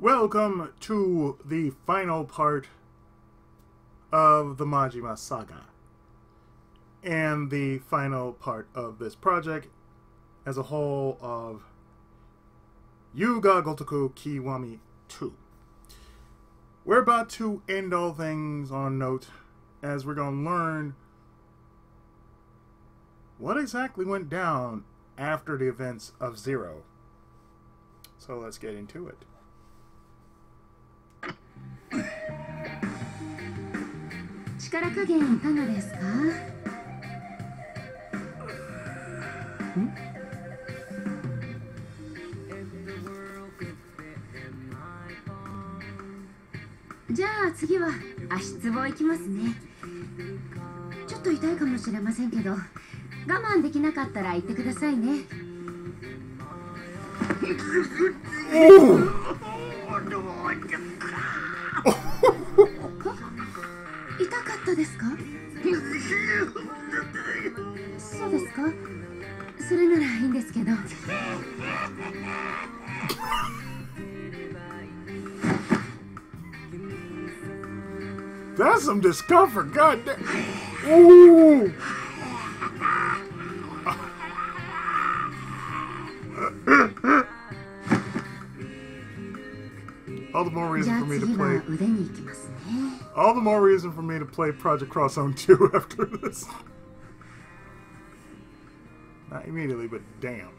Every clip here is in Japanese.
Welcome to the final part of the Majima saga and the final part of this project as a whole of Yuga Gotoku Kiwami 2. We're about to end all things on note as we're going to learn what exactly went down after the events of Zero. So let's get into it. 加減いかがですか？じゃあ次は足つぼ行きますね。ちょっと痛いかもしれませんけど我慢できなかったら言ってくださいね。痛 ったですかそうですかそれならいいんですけど That's some discomfort, god damn. Ooh. All the more じゃ reason あ for me to 次は play. 腕に行きますね All the more reason for me to play Project Cross Zone 2 after this. Not immediately, but damn.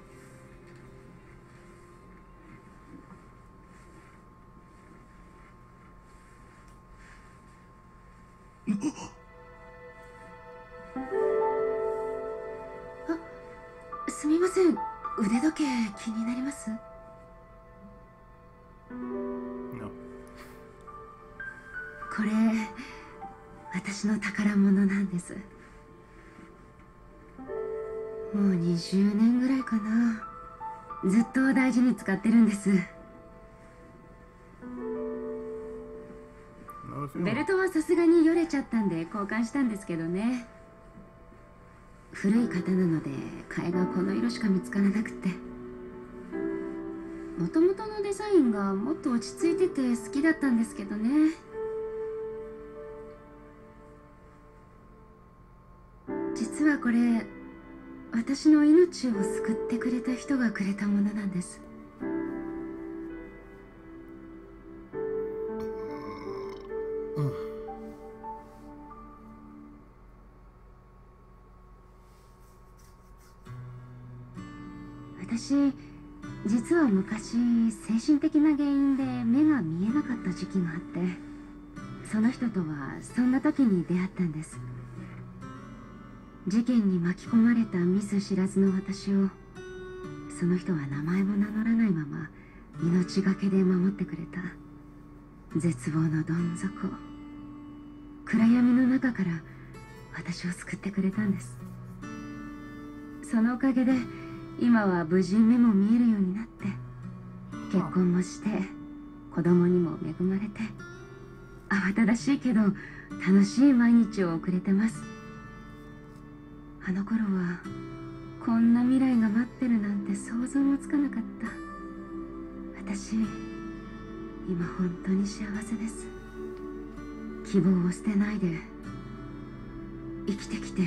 すみません腕時計気になります これ私の宝物なんです。もう20年ぐらいかな。ずっと大事に使ってるんです。ベ.ルトはさすがによれちゃったんで交換したんですけどね。古い型なので替えがこの色しか見つからなくて。もともとのデザインがもっと落ち着いてて好きだったんですけどねはこれ私の命を救ってくれた人がくれたものなんです。私実は昔精神的な原因で目が見えなかった時期があってその人とはそんな時に出会ったんです事件に巻き込まれた見ず知らずの私をその人は名前も名乗らないまま命がけで守ってくれた。絶望のどん底。暗闇の中から私を救ってくれたんです。そのおかげで今は無事目も見えるようになって結婚もして子供にも恵まれて慌ただしいけど楽しい毎日を送れてます。あの頃はこんな未来が待ってるなんて想像もつかなかった。私今本当に幸せです。希望を捨てないで生きてきて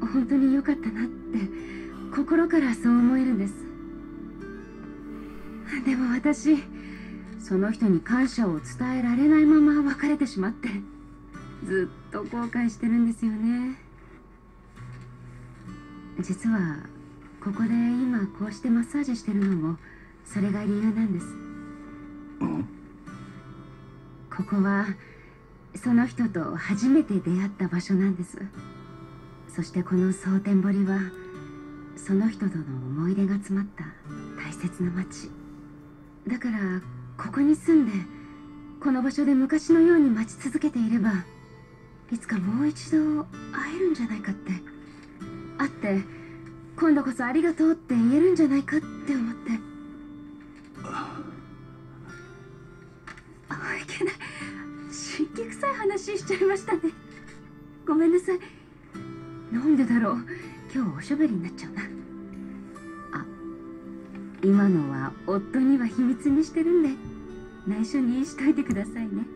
本当に良かったなって心からそう思えるんです。でも私その人に感謝を伝えられないまま別れてしまってずっと後悔してるんですよね。実はここで今こうしてマッサージしてるのもそれが理由なんです。ここはその人と初めて出会った場所なんです。そしてこの蒼天堀はその人との思い出が詰まった大切な街。だからここに住んでこの場所で昔のように待ち続けていればいつかもう一度会えるんじゃないかって会って今度こそありがとうって言えるんじゃないかって思って。ああいけない。神経臭い話しちゃいましたね。ごめんなさい。なんでだろう。今日おしゃべりになっちゃうな。あ今のは夫には秘密にしてるんで内緒にしといてくださいね。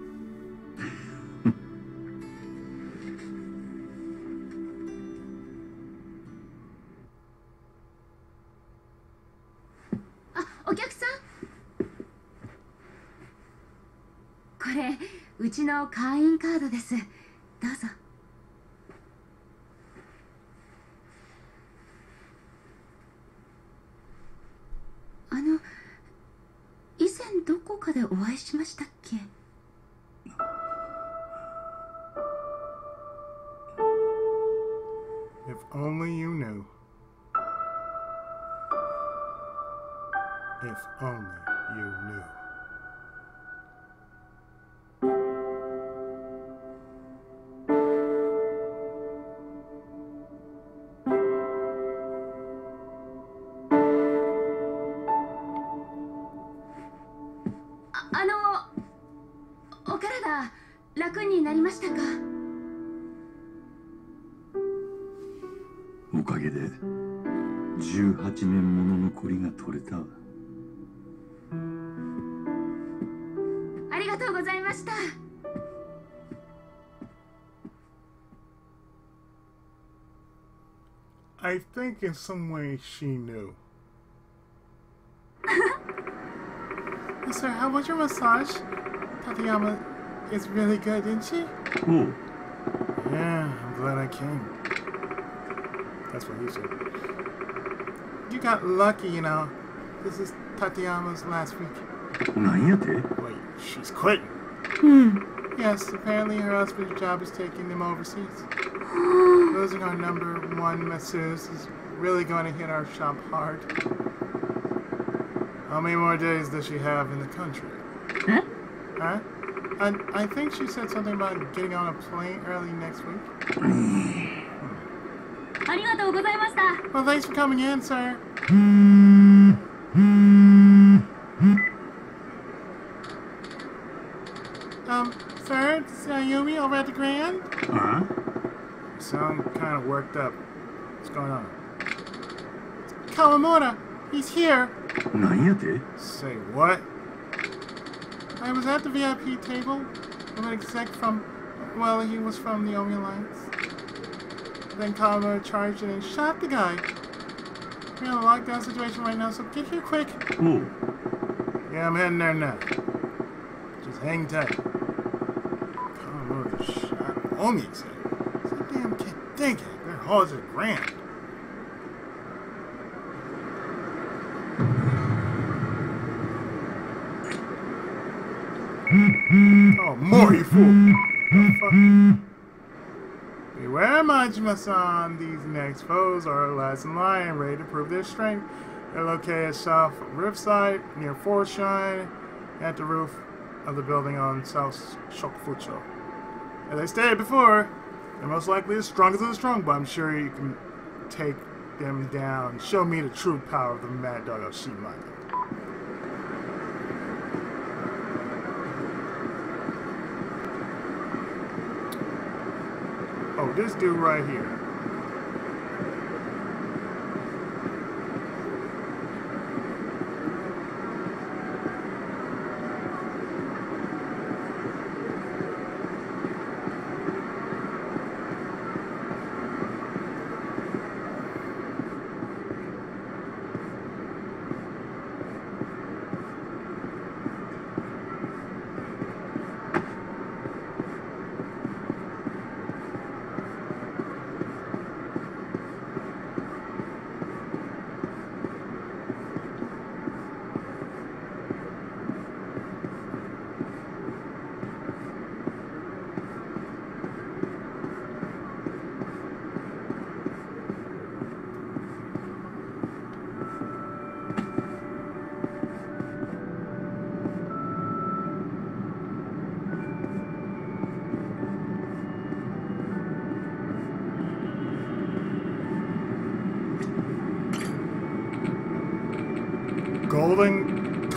の会員カードです。どうぞ。あの以前どこかでお会いしましたっけ？If only you knew. 楽になりましたかおかげで18年ものの残りが取れたわありがとうございました I think in some way she knew. Sir, how was your massage? Tateyama It's really good, isn't she? Cool. Yeah, I'm glad I came. That's what he said. You got lucky, you know. This is Tatiana's last week. Wait, she's quitting? Hmm. Yes, apparently her husband's job is taking them overseas. Losing our number one masseuse is really going to hit our shop hard. How many more days does she have in the country? Huh? Huh? I, I think she said something about getting on a plane early next week. well, thanks for coming in, sir. Um, sir, it's Yumi over at the Grand. Uh-huh. Sound kind of worked up. What's going on? Kawamura, he's here. Say what? I was at the VIP table with an exec from, well, he was from the Omi Alliance. Then Kawamura charged in and shot the guy. We're in a lockdown situation right now, so get here quick. おう Yeah, I'm heading there now. Just hang tight. Kawamura shot Omi exec. What's that damn kid thinking? Their halls are grand. More you fool! Beware, Majima-san. These next foes are last in line, ready to prove their strength. They're located south of Riverside, near Forest Shrine, at the roof of the building on South Shokufucho. As I stated before, they're most likely the strongest of the strong, but I'm sure you can take them down. Show me the true power of the Mad Dog of this dude right here.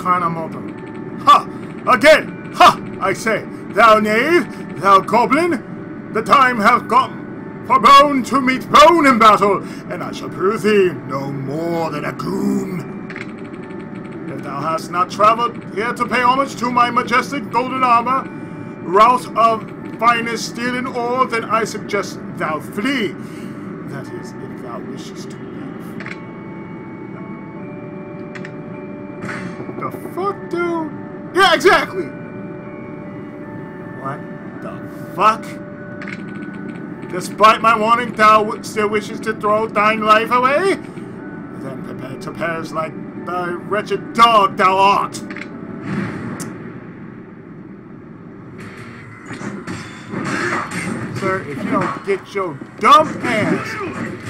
Kanamoto. Ha! Again! Ha! I say, thou knave, thou goblin, the time hath come for bone to meet bone in battle, and I shall prove thee no more than a goon. If thou hast not traveled here to pay homage to my majestic golden armor, route of finest steel and ore, then I suggest thou flee. Exactly! What the fuck? Despite my warning, thou still wishes to throw thine life away? Then prepare to perish like the wretched dog thou art. Sir, if you don't get your dumb ass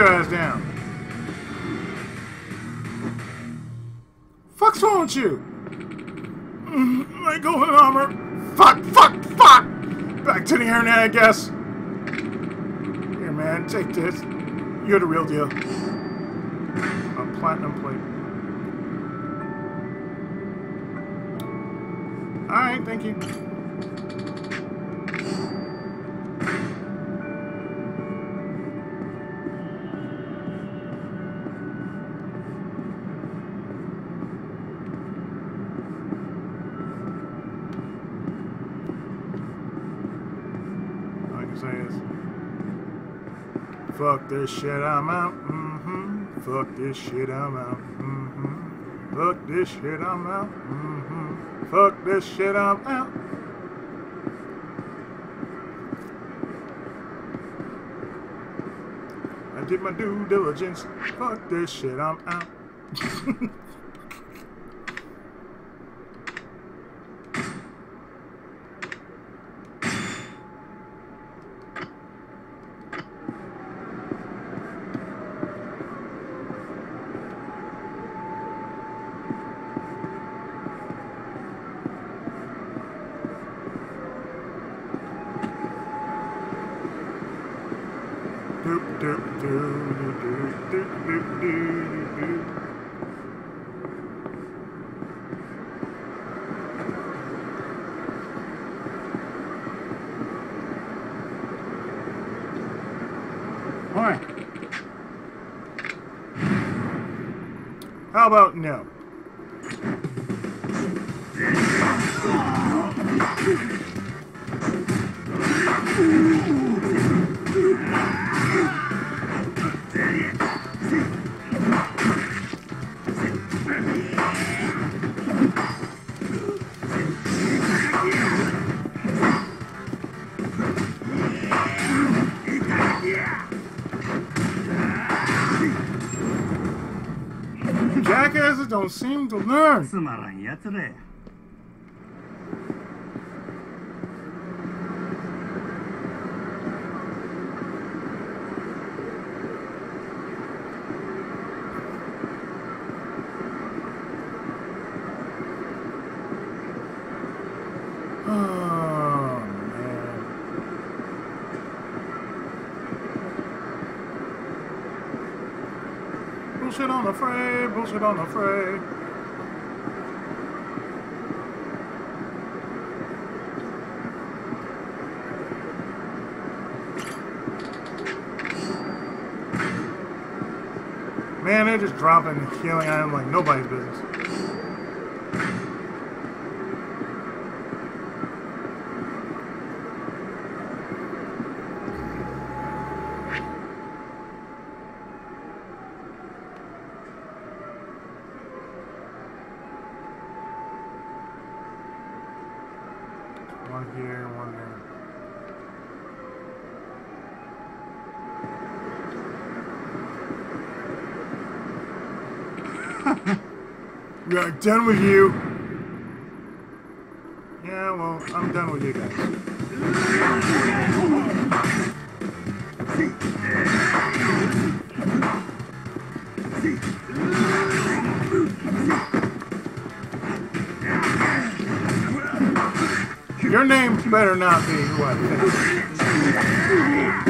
your ass down. Fuck's wrong with you? My golden armor. Fuck, fuck, fuck! Back to the internet, I guess. Here, man, take this. You're the real deal. A platinum plate. Alright, thank you. All I can say is, fuck this shit, I'm out. Mm-hmm. Fuck this shit, I'm out. Mm-hmm. Fuck this shit, I'm out. Mm-hmm. Fuck this shit, I'm out. I did my due diligence. Fuck this shit, I'm out. How about no? Seem to learn. つまらんやつらや closer than afraid. Man, they're just dropping, killing. I am like nobody's business. Yeah, done with you. Yeah, well, I'm done with you guys. Your name better not be think.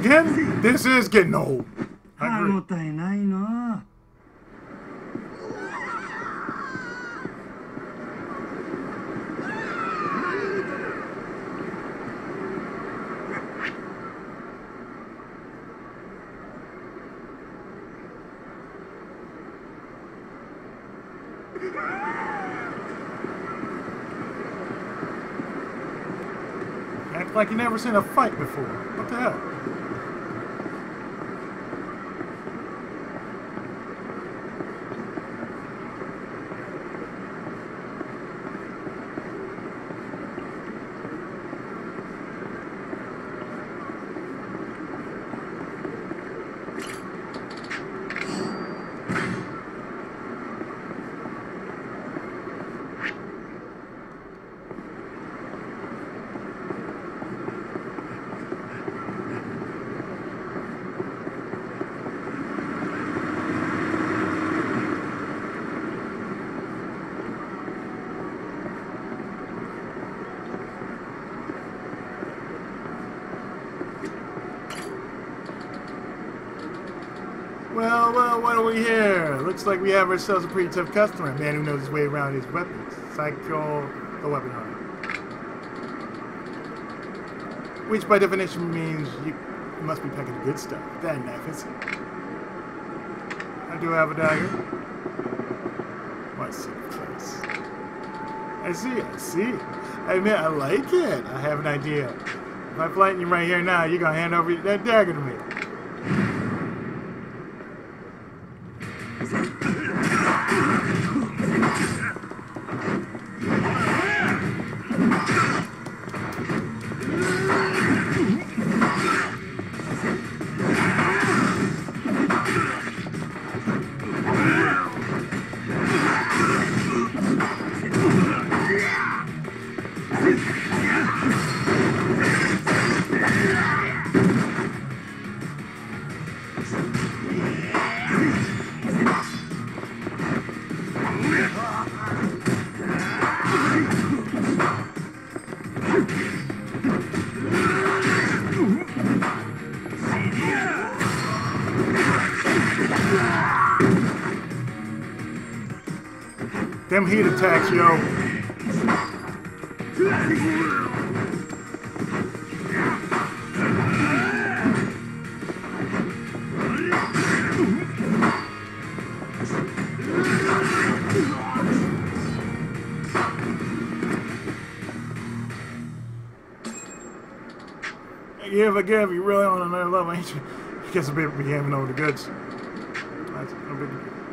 Again? This is getting old. I agree. Act like you never seen a fight before. What the hell? Looks like we have ourselves a pretty tough customer, a man who knows his way around his weapons. Psycho, the weapon hunter. Which by definition means you must be packing good stuff. That knife is. I do have a dagger. What sick place. I see, I see. I admit, I like it. I have an idea. If I flatten you right here now, you're gonna hand over that dagger to me. Them heat attacks, yo. Yeah, but Gav, you really on another level, ain't you? I guess a bit be handing over the goods. That's no big,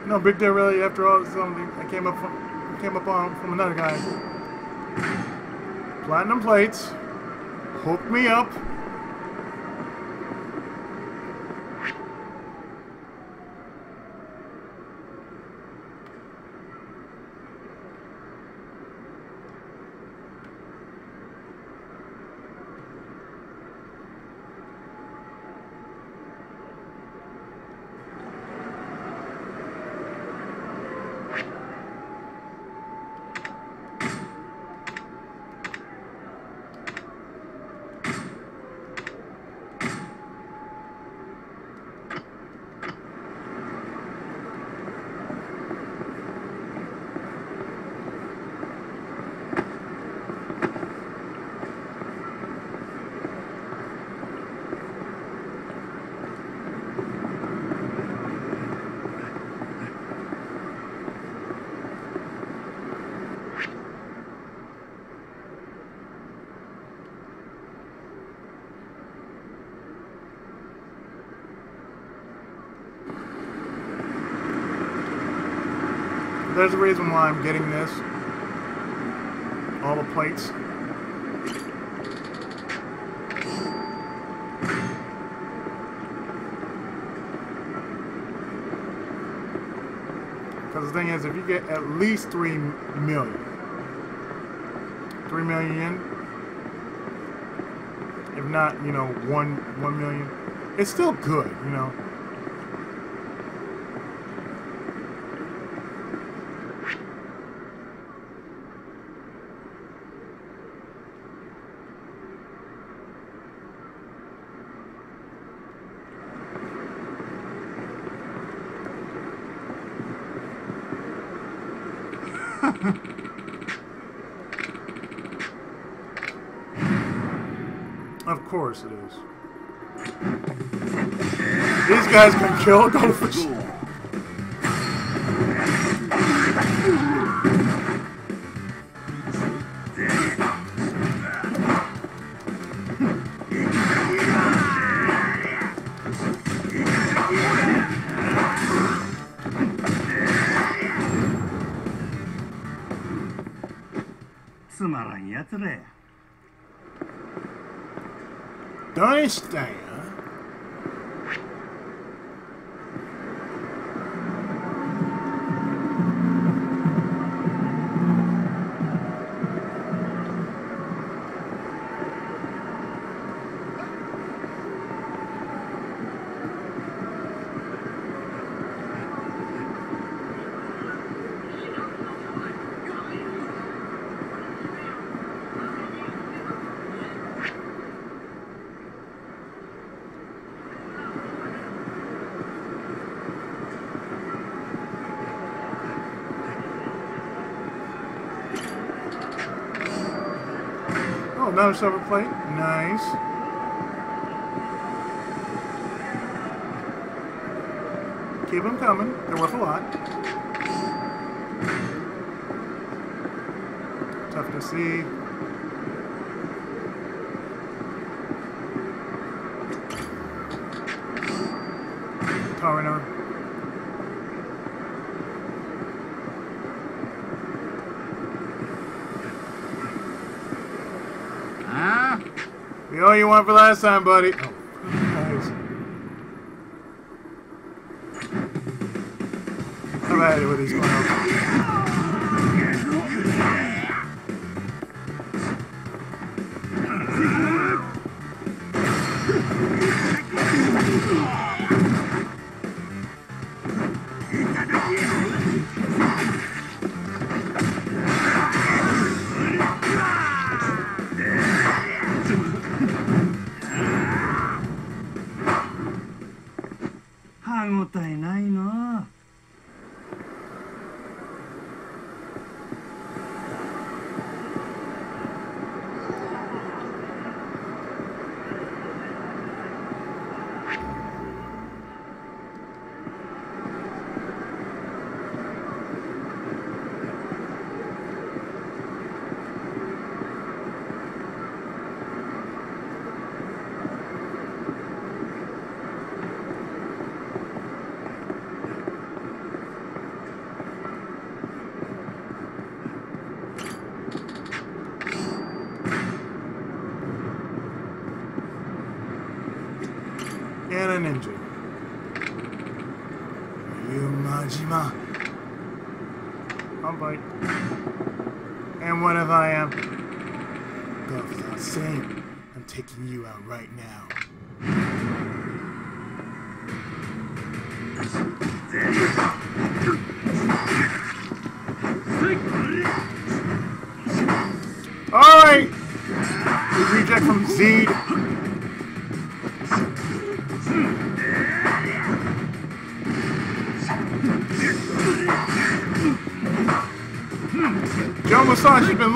no big deal, really. After all, something I came up from, came up on from another guy. Platinum plates, hook me up. there's a reason why I'm getting this. All the plates. Because the thing is, if you get at least three million, three million yen, if not, you know, one one million, it's still good, you know. Of course it is. These guys can kill goldfish. つまらんやつらや。Dice Day. Another silver plate. Nice. Keep them coming. They're worth a lot. Tough to see. Tarina. You one for last time, buddy. Oh, nice. I've had it with these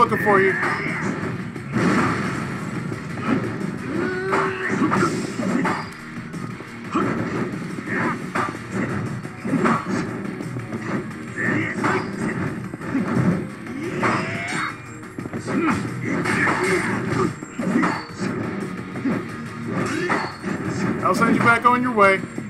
looking for you. I'll send you back on your way.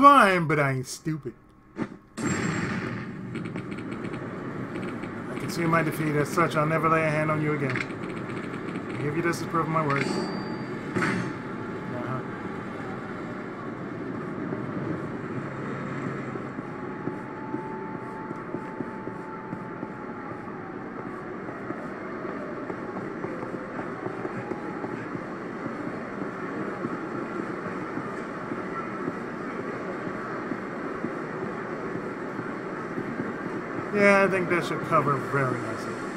Blind, but I ain't stupid. I can see my defeat. As such, I'll never lay a hand on you again. I give you this as proof of my word. Uh-huh. Yeah, I think that should cover very nicely.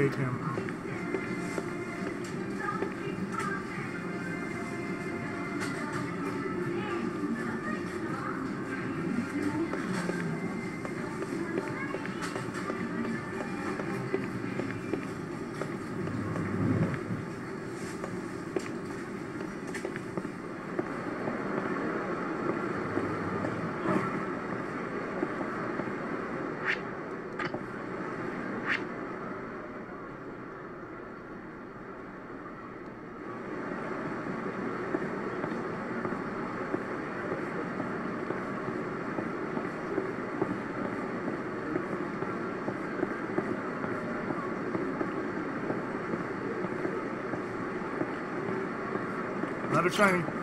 Okay. Another shiny.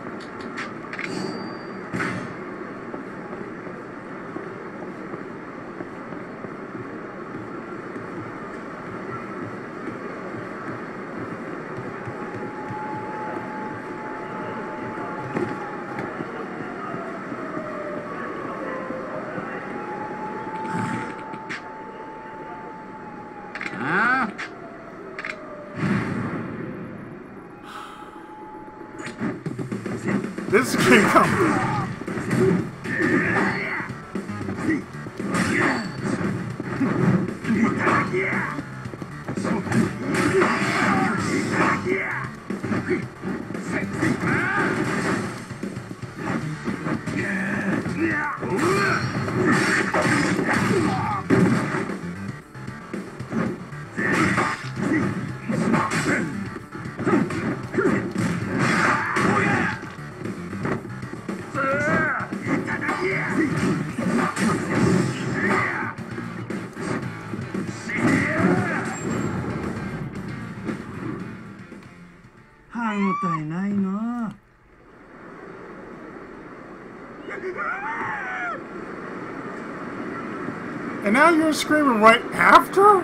Now you're screaming right after?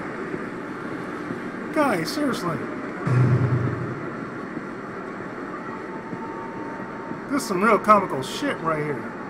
Guys, seriously. This is some real comical shit right here.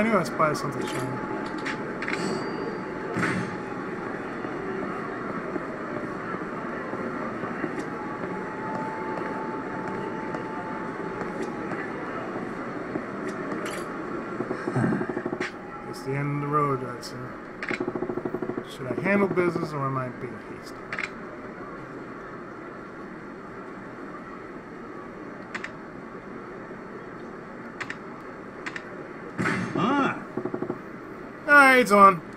I knew I by something shiny. It's the end of the road, I'd say. Should I handle business or am I being hasty? shades on.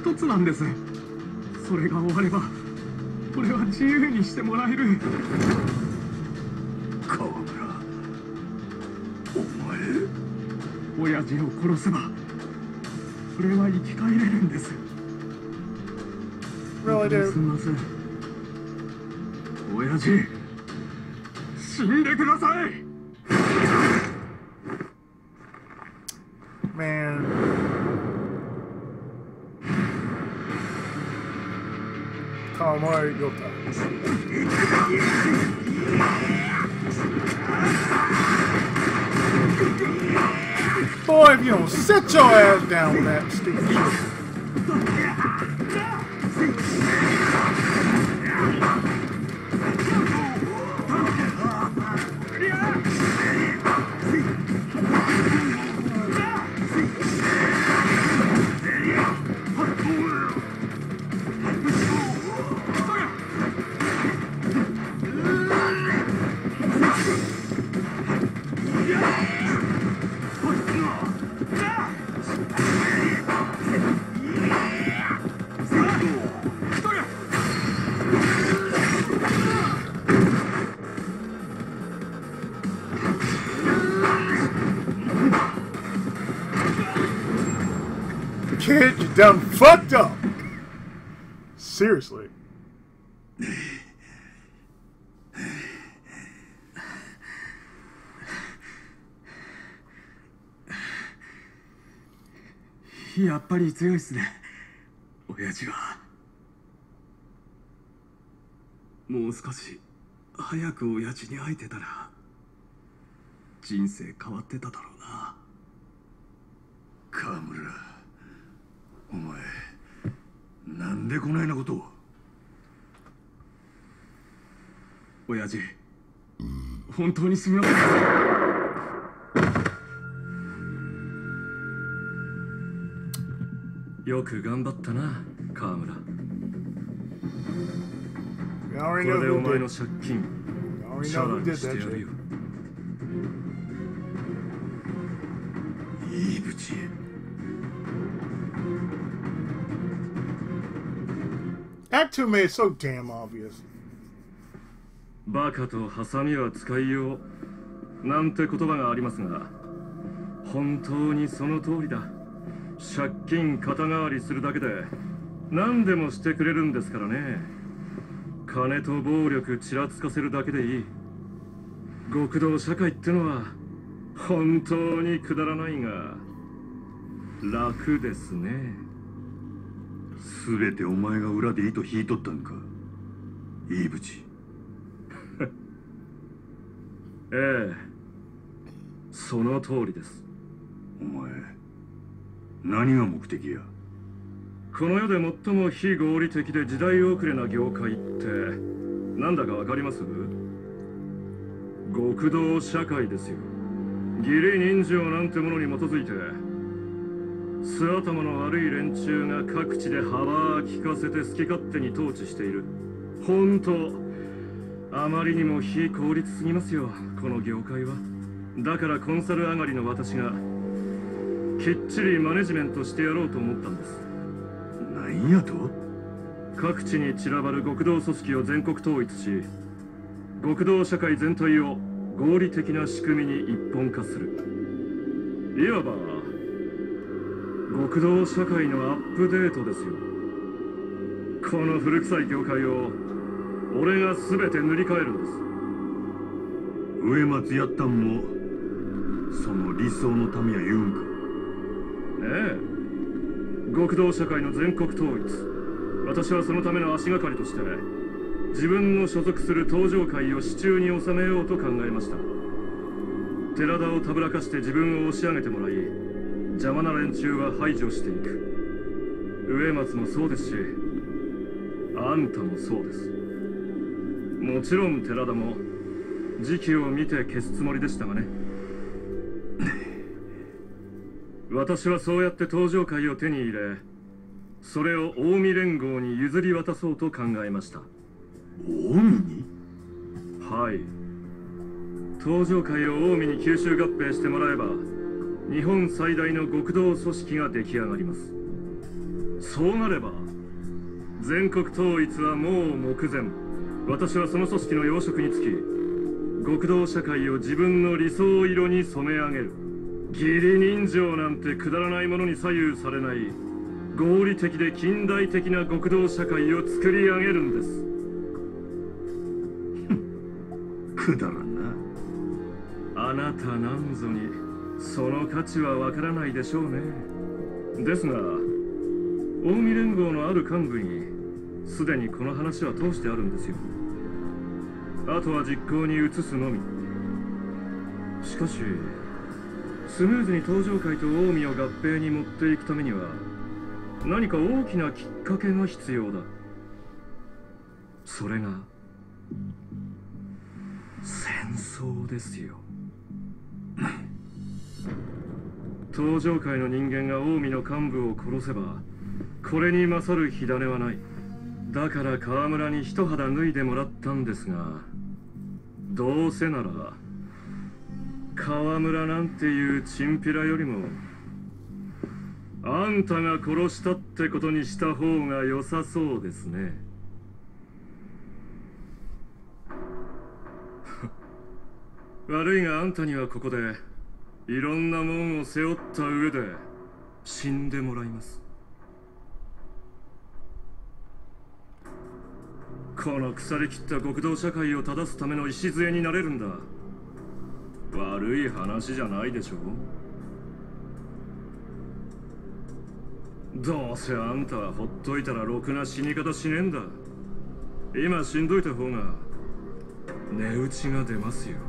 一つなんです。それが終われば俺は自由にしてもらえる。河村お前親父を殺せば俺は生き返れるんです。Really, す?みません。親父死んでください Boy, if you don't sit your ass down with that stupid shit. Done fucked up. Seriously. やっぱり強いっすね親父はもう少し早く親父に会えてたら人生変わってただろうな河村お前でこないなことを。親父本当にすみません。よく頑張ったな川村。これでお前の借金チャラにしてやるよ。いいぶち Act 2 made it so damn obvious. バカとハサミは使いようなんて言葉がありますが本当にその通りだ。借金肩代わりするだけで何でもしてくれるんですからね。金と暴力ちらつかせるだけでいい。極道社会ってのは本当にくだらないが楽ですね。全てお前が裏で糸引いとったんか？いいぶち。ええ。その通りです。お前何が目的や？この世で最も非合理的で時代遅れな業界ってなんだかわかります？極道社会ですよ。義理人情なんてものに基づいて素頭の悪い連中が各地で幅を利かせて好き勝手に統治している。本当あまりにも非効率すぎますよ。この業界は。だからコンサル上がりの私がきっちりマネジメントしてやろうと思ったんです。何やと各地に散らばる極道組織を全国統一し極道社会全体を合理的な仕組みに一本化する。いわば極道社会のアップデートですよ。この古臭い業界を俺が全て塗り替えるんです。植松やったんもその理想のためや言うんか？ええ。極道社会の全国統一。私はそのための足がかりとして自分の所属する登場会を手中に収めようと考えました。寺田をたぶらかして自分を押し上げてもらい邪魔な連中は排除していく。植松もそうですしあんたもそうです。もちろん寺田も時期を見て消すつもりでしたがね。私はそうやって登場会を手に入れそれを近江連合に譲り渡そうと考えました。近江？にはい。登場会を近江に吸収合併してもらえば日本最大の極道組織が出来上がります。そうなれば全国統一はもう目前。私はその組織の要職につき極道社会を自分の理想色に染め上げる。義理人情なんてくだらないものに左右されない合理的で近代的な極道社会を作り上げるんです。くだらんな。あなたなんぞにその価値はわからないでしょうね。ですが近江連合のある幹部にすでにこの話は通してあるんですよ。あとは実行に移すのみ。しかしスムーズに登場会と近江を合併に持っていくためには何か大きなきっかけが必要だ。それが戦争ですよ。登場界の人間が近江の幹部を殺せばこれに勝る火種はない。だから河村に一肌脱いでもらったんですがどうせなら河村なんていうチンピラよりもあんたが殺したってことにした方が良さそうですね。悪いがあんたにはここでいろんなもんを背負った上で死んでもらいます。この腐りきった極道社会を正すための礎になれるんだ。悪い話じゃないでしょどうせあんたはほっといたらろくな死に方しねえんだ。今死んどいた方が値打ちが出ますよ。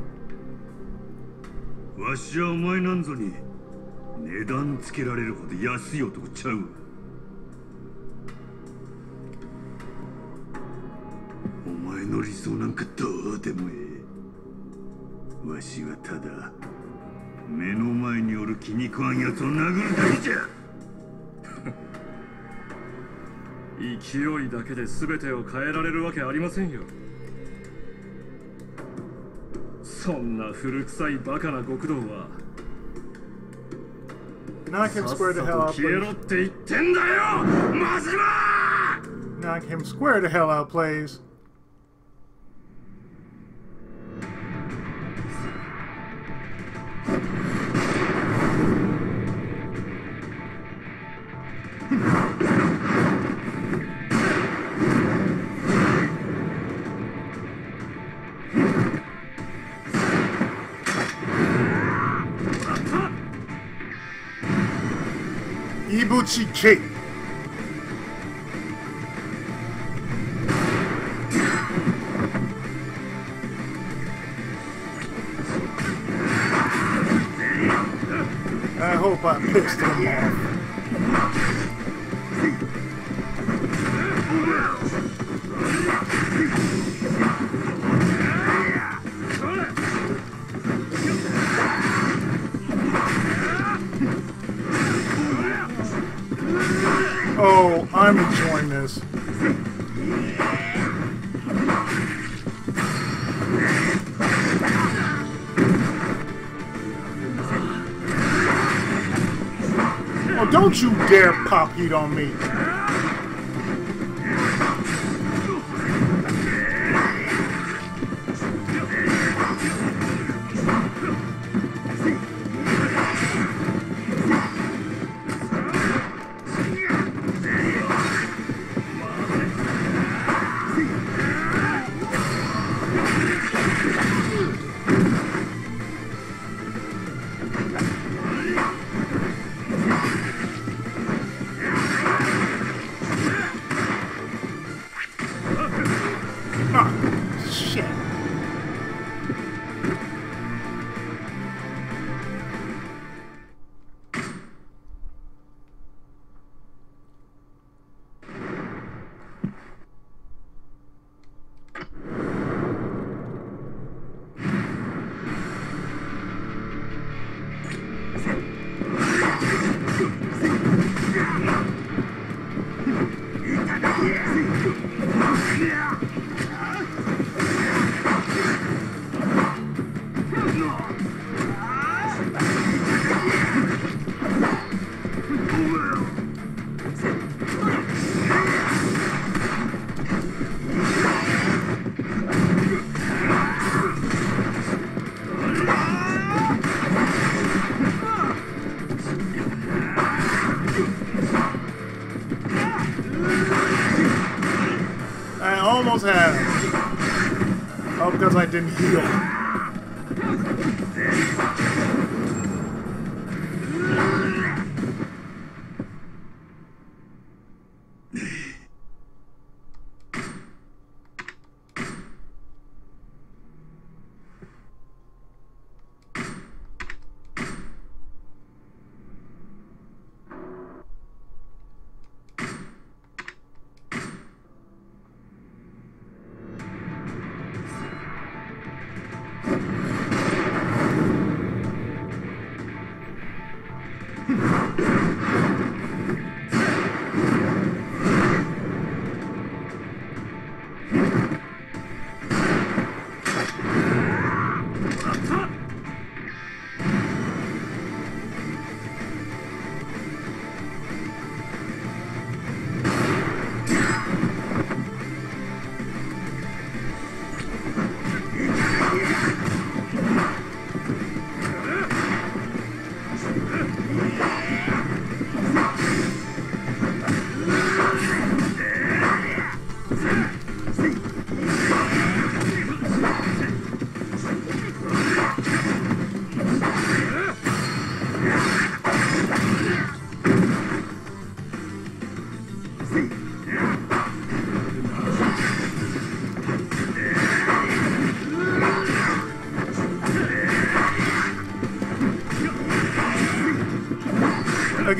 わしはお前なんぞに値段つけられるほど安い男ちゃう。お前の理想なんかどうでもええ。わしはただ目の前におる気に食わんやつを殴るだけじゃ。勢いだけで全てを変えられるわけありませんよ。そんな古臭いバカな極道は Knock さ him っさ square と to hell out, 消えろ please. って言ってんだよマジマ Knock him square to hell out, please. Ibuchi Cake. I hope I pissed him off. execute on me. Because I didn't heal.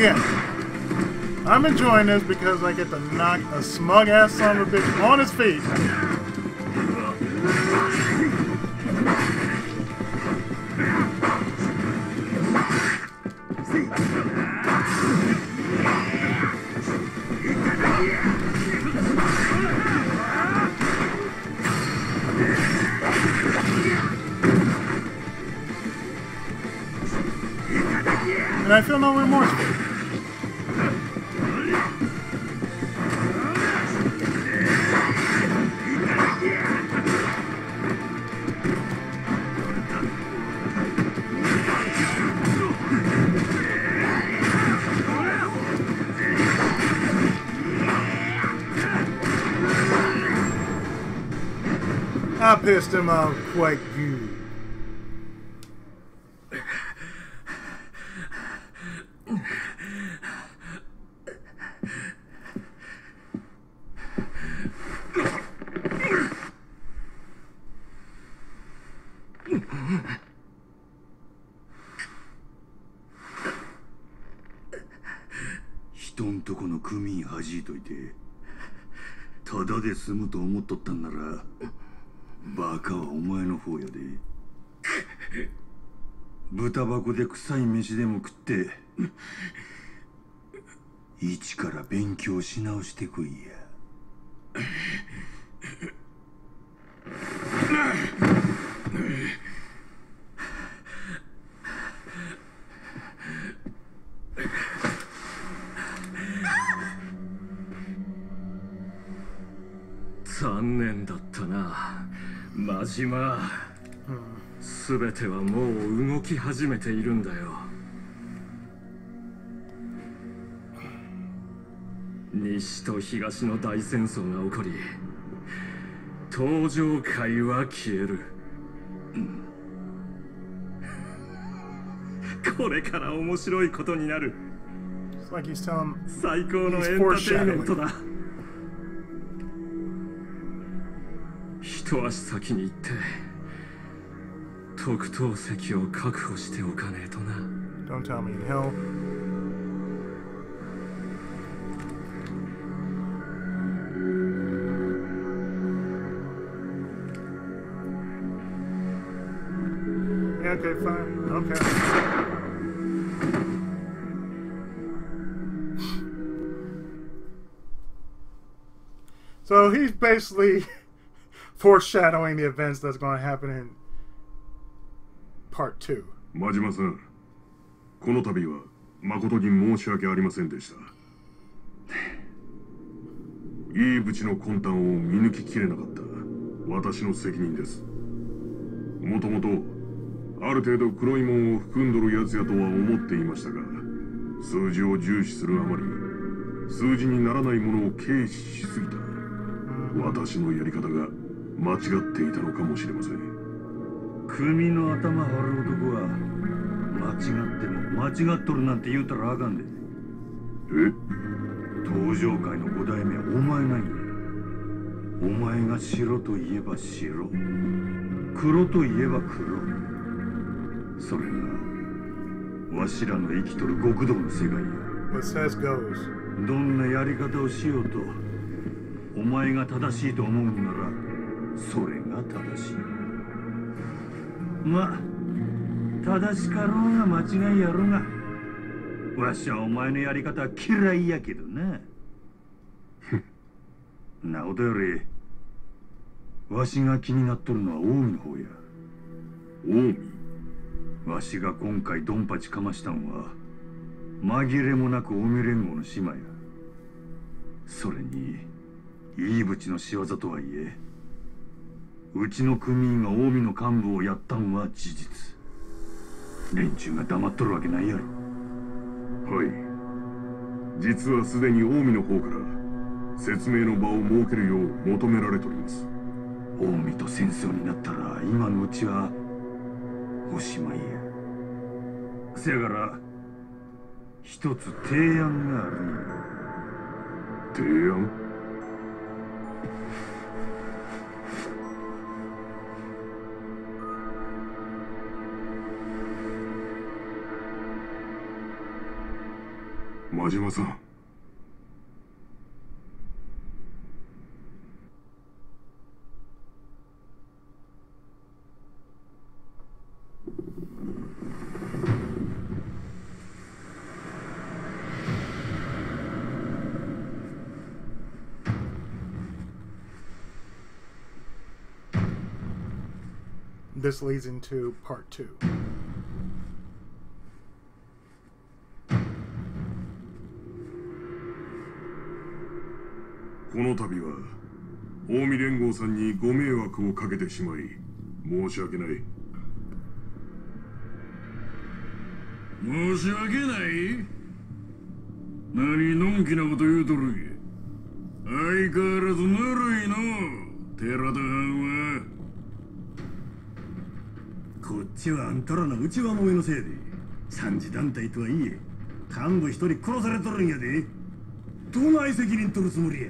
Again, I'm enjoying this because I get to knock a smug ass son of a bitch on his feet. Pissed him off quite 豚箱で臭い飯でも食って一から勉強し直してこいや。残念だったな真島。全てはもう動き始めているんだよ。西と東の大戦争が起こり登場界は消える。これから面白いことになる。最高のエンターテインメントだ。一足先に行って 特等席を確保しておかねえとな Don't tell me in hell. Yeah, okay, fine. Okay. So he's basically foreshadowing the events that's going to happen in part 2. 真島さんこの度は誠に申し訳ありませんでした。イーブチの魂胆を見抜ききれなかった私の責任です。もともとある程度黒いもんを含んどるやつやとは思っていましたが数字を重視するあまり数字にならないものを軽視しすぎた。私のやり方が間違っていたのかもしれません。組の頭割る男は間違っても間違っとるなんて言うたらあかんで。え？登場界の五代目はお前なんやお前が白といえば白黒といえば黒。それがわしらの生きとる極道の世界や.どんなやり方をしようとお前が正しいと思うんならそれが正しいまあ正しかろうが間違いやろうがわしはお前のやり方は嫌いやけどななことよりわしが気になっとるのは近江の方や。近江？わしが今回ドンパチかましたんは紛れもなく近江連合の島や。それにいいぶちの仕業とはいえうちの組員が近江の幹部をやったんは事実。連中が黙っとるわけないやろ。はい。実はすでに近江の方から説明の場を設けるよう求められております。近江と戦争になったら今のうちはおしまいや。せやから一つ提案があるんや提案？真島さん「This leads into part two. この度は近江連合さんにご迷惑をかけてしまい申し訳ない。申し訳ない？何のんきなこと言うとるんや？相変わらずぬるいの寺田藩は。こっちはあんたらの内輪もめのせいで三次団体とはいえ幹部一人殺されとるんやで。どない責任取るつもりや？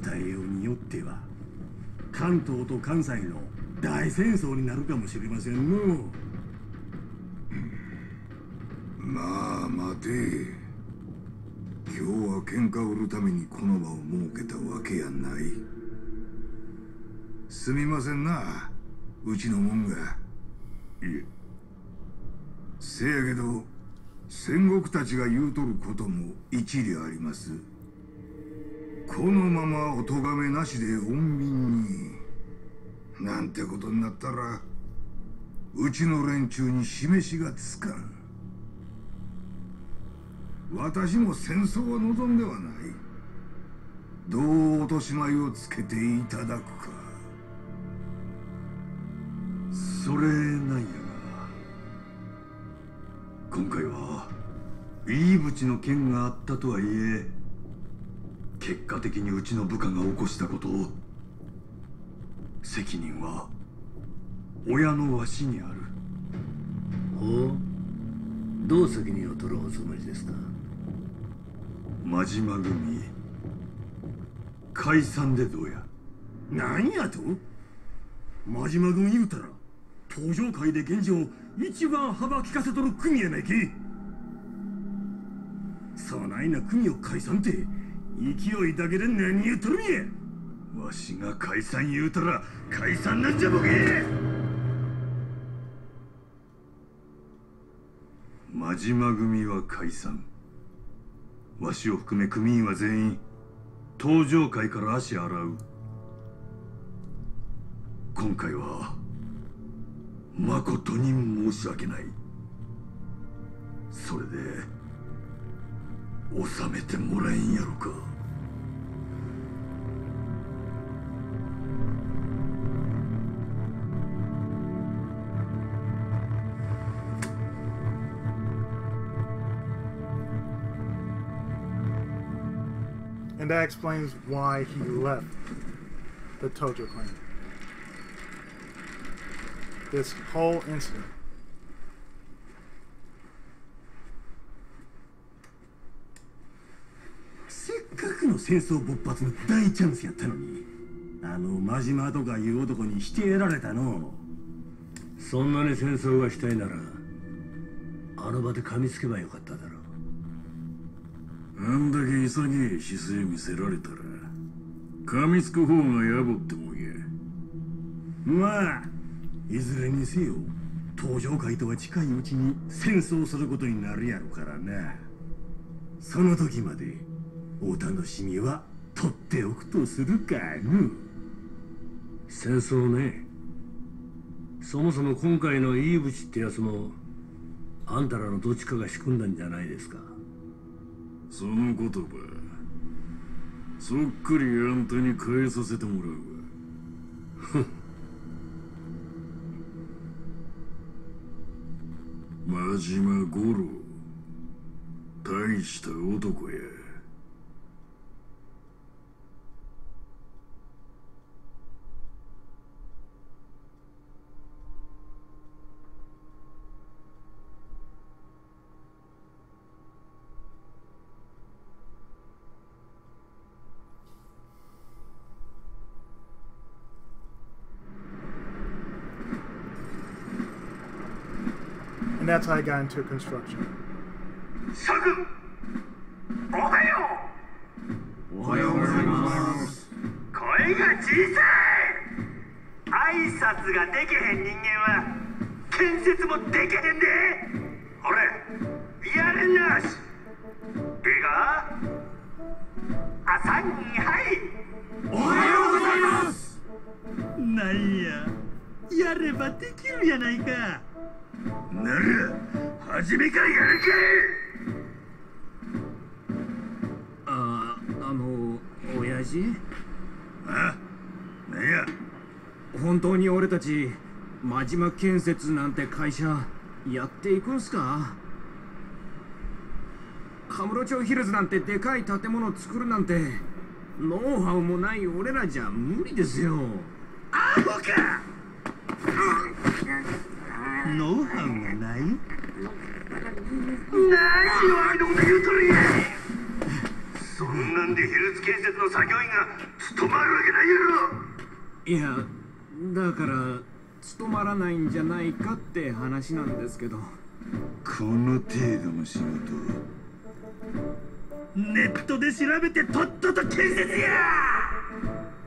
答えようによっては関東と関西の大戦争になるかもしれませんの。まあ待て。今日は喧嘩を売るためにこの場を設けたわけやない。すみませんなうちのもんが。いえ。せやけど戦国たちが言うとることも一理ありますこのままお咎めなしで穏便に。なんてことになったらうちの連中に示しがつかん。私も戦争は望んではない。どう落とし前をつけていただくか。それなんやが今回はいいぶちの件があったとはいえ結果的にうちの部下が起こしたことを責任は親のわしにある。ほう。どう責任を取るおつもりですか？真島組解散でどうや？何やと？真島組言うたら登場界で現状一番幅利かせとる組やないけそないな組を解散って勢いだけで何言うとるんや。わしが解散言うたら解散なんじゃボケ。真島組は解散。わしを含め組員は全員登場界から足洗う。今回は誠に申し訳ない。それで収めてもらえんやろか And that explains why he left the Tojo clan. This whole incident. の戦争勃発の大チャンスやったのに。あの真島とかいう男にしてやられたの。そんなに戦争がしたいならあの場で噛みつけばよかっただろあんだけ潔い姿勢見せられたら噛みつく方が野暮ってもんやまあいずれにせよ東上界とは近いうちに戦争することになるやろからな。その時までお楽しみは取っておくとするかの。戦争ね。そもそも今回のイーブチってやつもあんたらのどっちかが仕組んだんじゃないですか。その言葉そっくりあんたに変えさせてもらうわ。真島五郎。大した男や that's how I got into construction. 諸君おはようおはようございます声が小さい挨拶ができへん人間は建設もできへんでほれやれなしええか朝にはいおはようございますなんややればできるやないかなら初めからやるかあああの親父あなんや本当に俺たち真島建設なんて会社やっていくんすか？カムロ町ヒルズなんてでかい建物作るなんてノウハウもない俺らじゃ無理ですよ。アホかノウハウがない？何弱いのこと言うとるそんなんでヒルズ建設の作業員が務まるわけないやろ。いやだから務まらないんじゃないかって話なんですけど。この程度の仕事ネットで調べてとっとと建設や！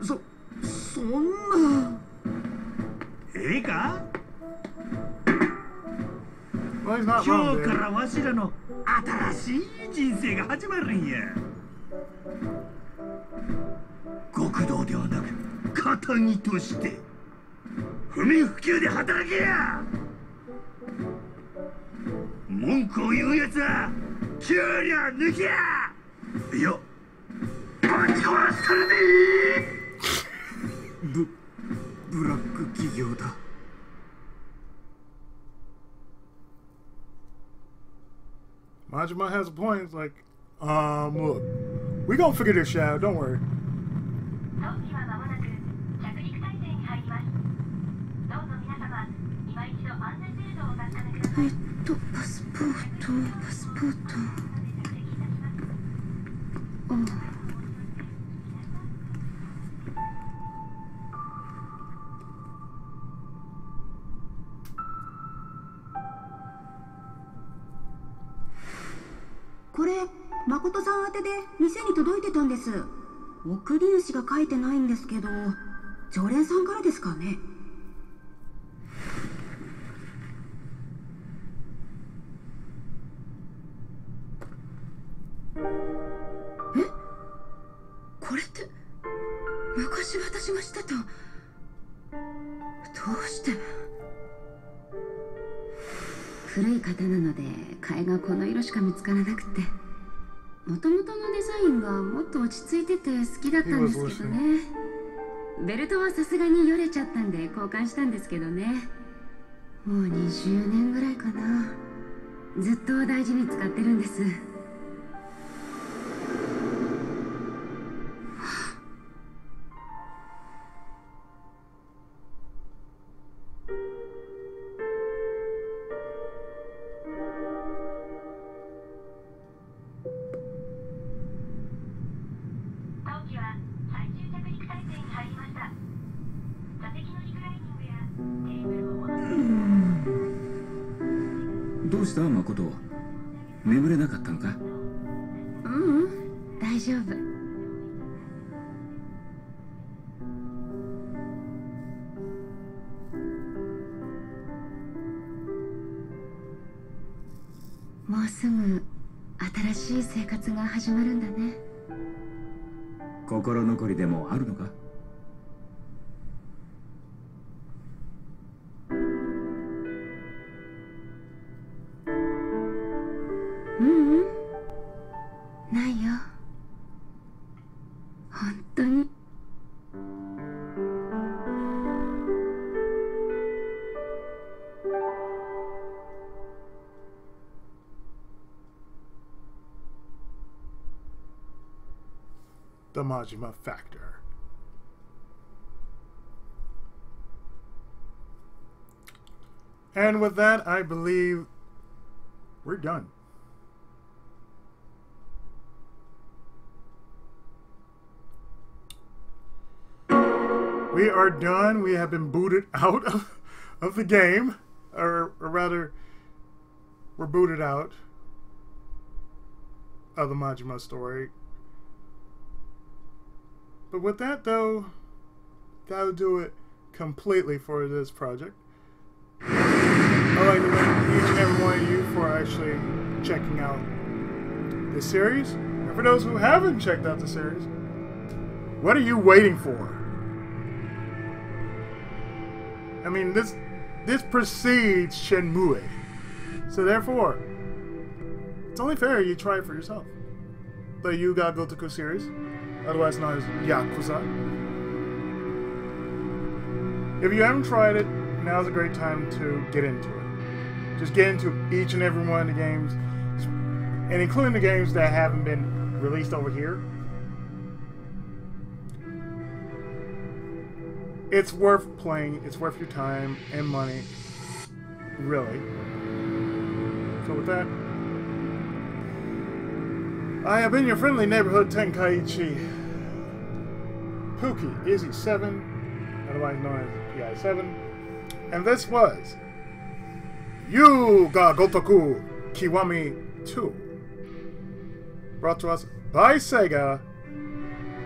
そそんな。ええか？今日からわしらの新しい人生が始まるんや。極道ではなく肩着として不眠不休で働けや。文句を言うやつは給料抜けや。いやぶち殺したるで。ブブラック企業だ。Majima has a point. It's like, um, look, we gonna figure this out. Don't worry. 装これ誠さん宛てで店に届いてたんです。送り主が書いてないんですけど常連さんからですかね。え？これって昔私がしてたどうして？古い方なので替えがこの色しか見つからなくて。もともとのデザインがもっと落ち着いてて好きだったんですけどね。ベルトはさすがによれちゃったんで交換したんですけどね。もう20年ぐらいかな。ずっと大事に使ってるんです始まる Factor. And with that, I believe we're done. We are done. We have been booted out of, of the game. Or, or rather, we're booted out of the Majima story. But with that, though, that'll do it completely for this project. I'd like to thank each and every one of you for actually checking out this series. And for those who haven't checked out the series, what are you waiting for? I mean, this this precedes Shenmue. So therefore, it's only fair you try it for yourself. But you The Yuga Gotoku series, otherwise known as Yakuza. If you haven't tried it, now's a great time to get into it. Just get into each and every one of the games, and including the games that haven't been released over here. It's worth playing, it's worth your time and money. Really. So with that, I have been your friendly neighborhood Tenkaichi. Pookie Izzy 7, otherwise known as PI7. And this was Yuga Gotoku Kiwami 2. Brought to us by Sega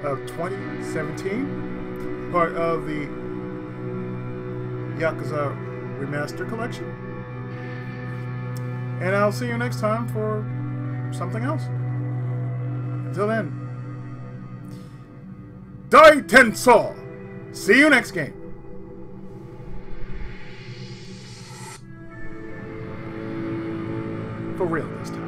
of 2017. Part of the Yakuza Remaster Collection. And I'll see you next time for something else. Until then, Dai Tensou! See you next game! For real this time.